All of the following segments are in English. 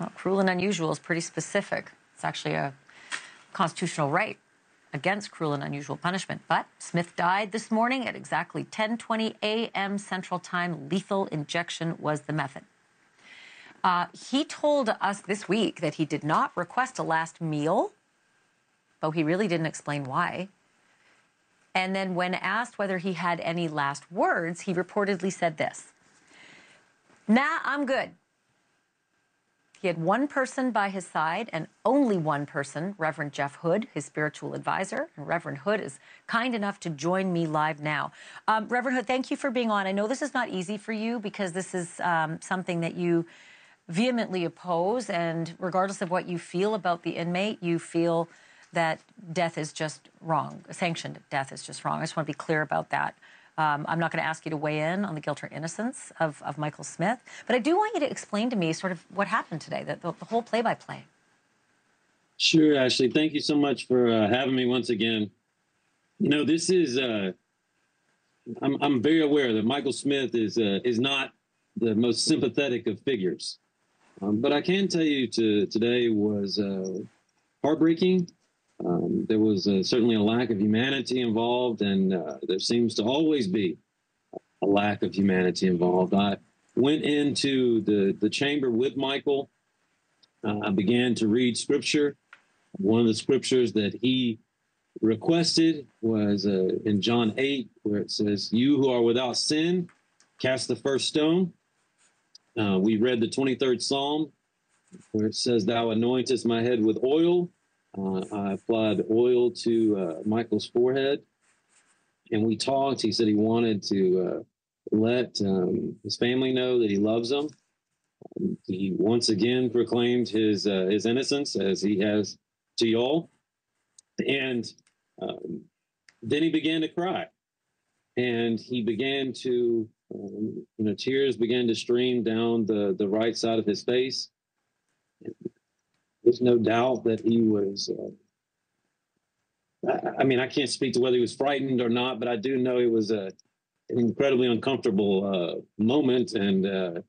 Well, cruel and unusual is pretty specific. It's actually a constitutional right against cruel and unusual punishment. But Smith died this morning at exactly 10:20 a.m. Central Time. Lethal injection was the method. Uh, he told us this week that he did not request a last meal, though he really didn't explain why. And then, when asked whether he had any last words, he reportedly said this Nah, I'm good. He had one person by his side and only one person, Reverend Jeff Hood, his spiritual advisor. And Reverend Hood is kind enough to join me live now. Um, Reverend Hood, thank you for being on. I know this is not easy for you because this is um, something that you vehemently oppose. And regardless of what you feel about the inmate, you feel that death is just wrong. Sanctioned death is just wrong. I just want to be clear about that. Um, I'm not going to ask you to weigh in on the guilt or innocence of, of Michael Smith, but I do want you to explain to me sort of what happened today, the, the, the whole play by play. Sure, Ashleigh. Thank you so much for uh, having me once again. You know, this is, uh, I'm, I'm very aware that Michael Smith is, uh, is not the most sympathetic of figures. Um, but I can tell you to, today was uh, heartbreaking um, there was uh, certainly a lack of humanity involved, and uh, there seems to always be a lack of humanity involved. I went into the, the chamber with Michael. Uh, I began to read scripture. One of the scriptures that he requested was uh, in John 8, where it says, You who are without sin, cast the first stone. Uh, we read the 23rd Psalm, where it says, Thou anointest my head with oil uh, I applied oil to uh, Michael's forehead, and we talked. He said he wanted to uh, let um, his family know that he loves them. He once again proclaimed his uh, his innocence as he has to y'all, and um, then he began to cry, and he began to um, you know tears began to stream down the the right side of his face there's no doubt that he was. Uh, I, mean, I can't speak to whether he was frightened or not, but I do know it was a an incredibly uncomfortable uh, moment, and uh,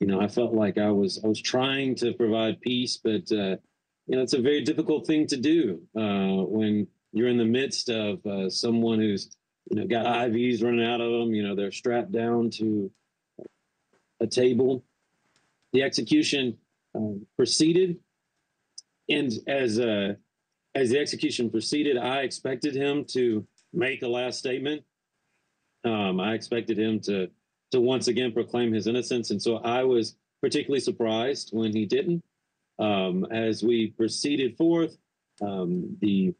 you know, I felt like I was I was trying to provide peace, but uh, you know, it's a very difficult thing to do uh, when you're in the midst of uh, someone who's you know got IVs running out of them. You know, they're strapped down to a table. The execution um, proceeded and as uh, as the execution proceeded, I expected him to make a last statement. Um, I expected him to to once again proclaim his innocence, and so I was particularly surprised when he didn't. Um, as we proceeded forth, um, the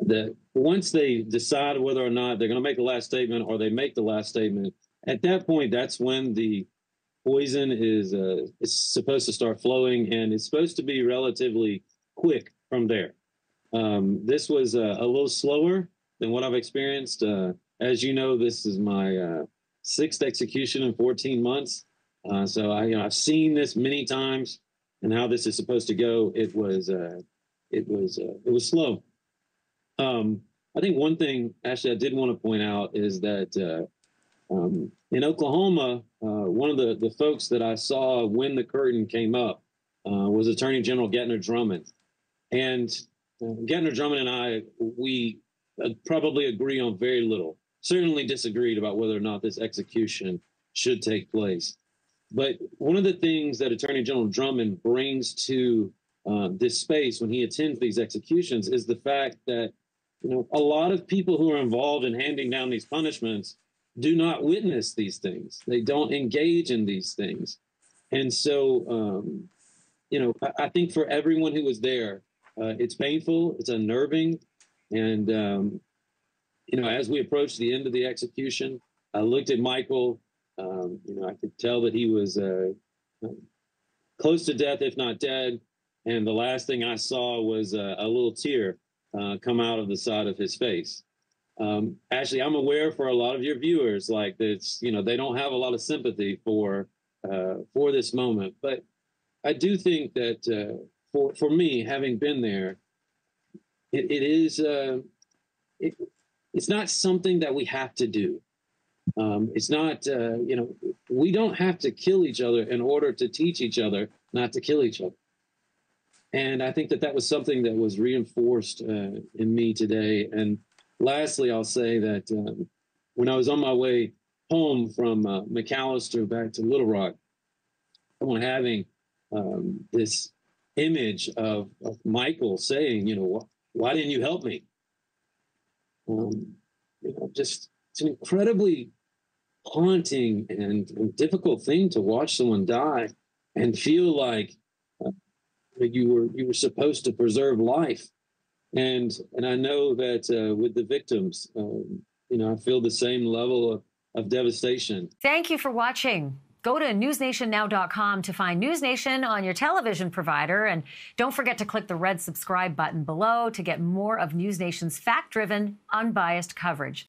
the once they decide whether or not they're going to make the last statement or they make the last statement, at that point, that's when the poison is uh, is supposed to start flowing, and it's supposed to be relatively quick from there. Um, this was uh, a little slower than what I've experienced. Uh, as you know, this is my uh, sixth execution in 14 months. Uh, so I, you know, I've seen this many times, and how this is supposed to go. It was, uh, it was, it was slow. Um, I think one thing, actually, I did want to point out is that um, in Oklahoma, uh, one of the, the folks that I saw when the curtain came up uh, was Attorney General Gentner Drummond. And uh, Gentner Drummond and I, we uh, probably agree on very little. Certainly disagreed about whether or not this execution should take place. But one of the things that Attorney General Drummond brings to uh, this space when he attends these executions is the fact that you know a lot of people who are involved in handing down these punishments do not witness these things. They don't engage in these things. And so, um, you know, I, I, think for everyone who was there, uh, it's painful, it's unnerving. And, um, you know, as we approached the end of the execution, I looked at Michael. Um, you know, I could tell that he was uh, close to death, if not dead. And the last thing I saw was uh, a little tear uh, come out of the side of his face. Um, Ashleigh, I'm aware for a lot of your viewers, like it's you know they don't have a lot of sympathy for uh, for this moment, but I do think that uh, for for me, having been there, it, it is uh, it, it's not something that we have to do. Um, it's not, uh, you know, we don't have to kill each other in order to teach each other not to kill each other. And I think that that was something that was reinforced uh, in me today. And lastly, I'll say that um, when I was on my way home from uh, McAlester back to Little Rock, someone having um, this image of, of, Michael saying, you know, why didn't you help me? Um, you know, just it's an incredibly haunting and, and, difficult thing to watch someone die and feel like uh, you were you were supposed to preserve life. And and I know that uh, with the victims, um, you know, I feel the same level of, of devastation. Thank you for watching. Go to newsnationnow.com to find News Nation on your television provider. And don't forget to click the red subscribe button below to get more of News Nation's fact driven, unbiased coverage.